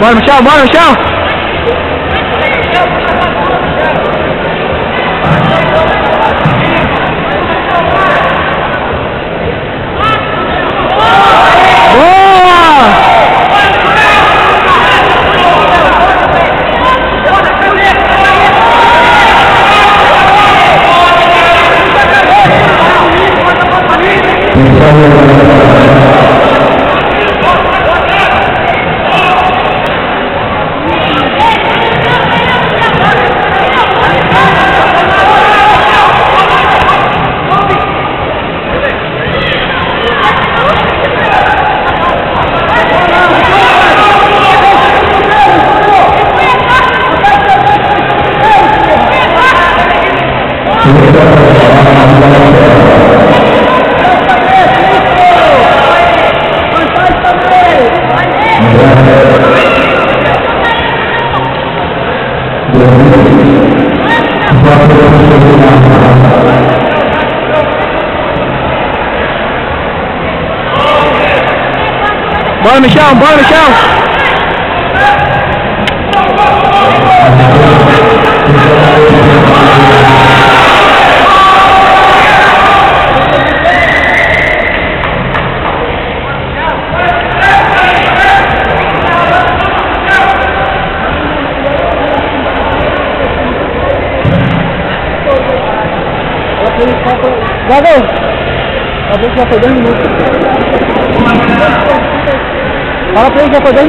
Bora, Michel, bora, Michel! Bora, Michel, bora, Michel! Gago! Acabou que já foi 10 minutos. Fala pra ele que já foi 10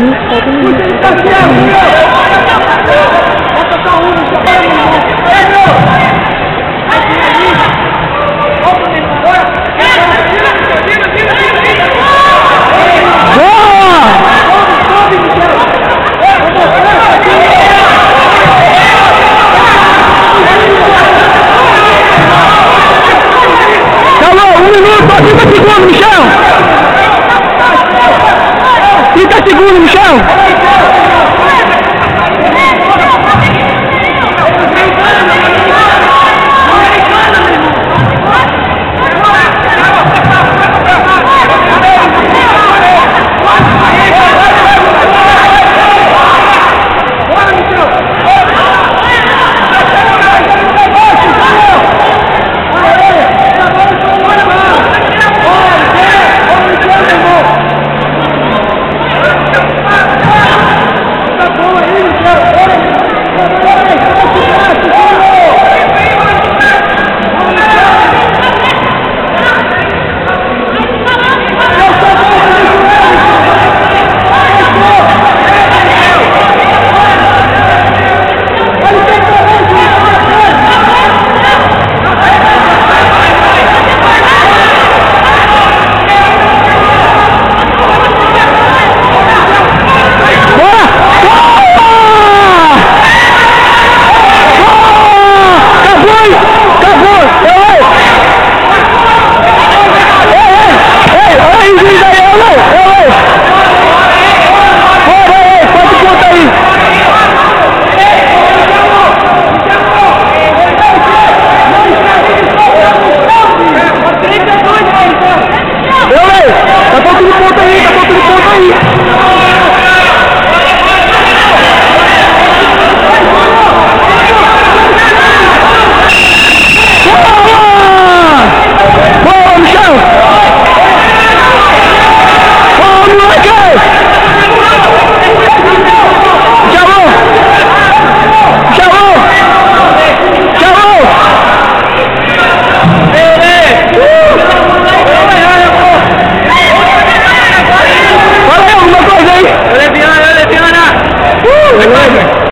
Itu 道歉30 segundos, Michel!